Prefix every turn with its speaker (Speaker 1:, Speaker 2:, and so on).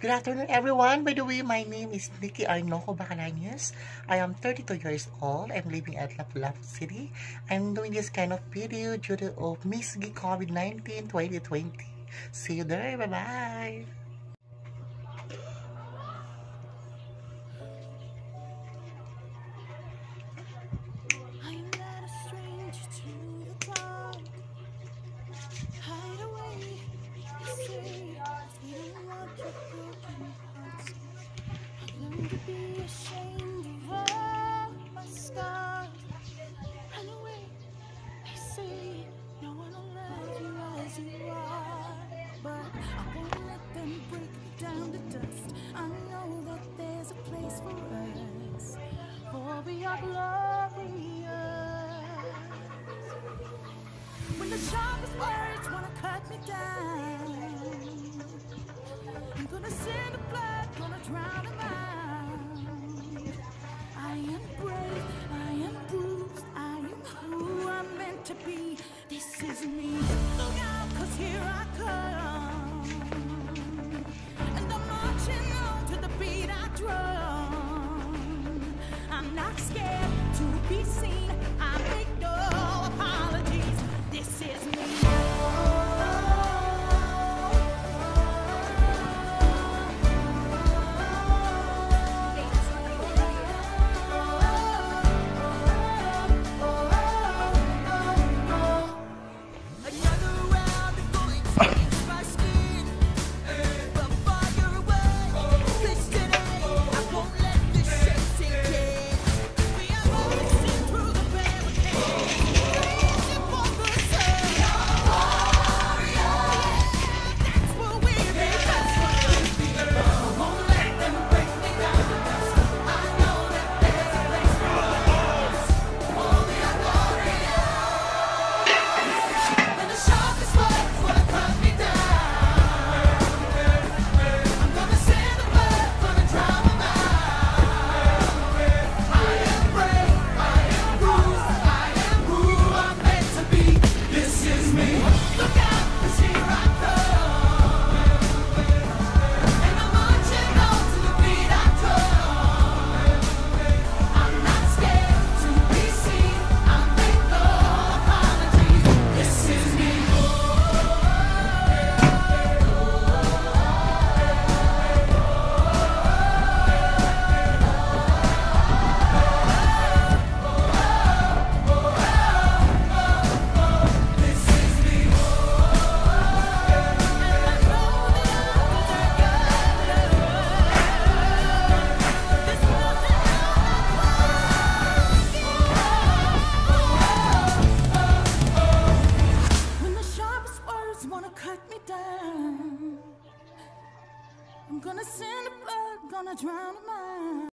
Speaker 1: Good afternoon, everyone. By the way, my name is Nikki Arnoco Bacananius. I am 32 years old. I'm living at Lapu-Lapu City. I'm doing this kind of video due to of Miss COVID-19 2020. See you there. Bye-bye.
Speaker 2: And break down to dust. I know that there's a place for us, for we are glorious. When the sharpest words wanna cut me down. I'm gonna send a blood, gonna drown a mind.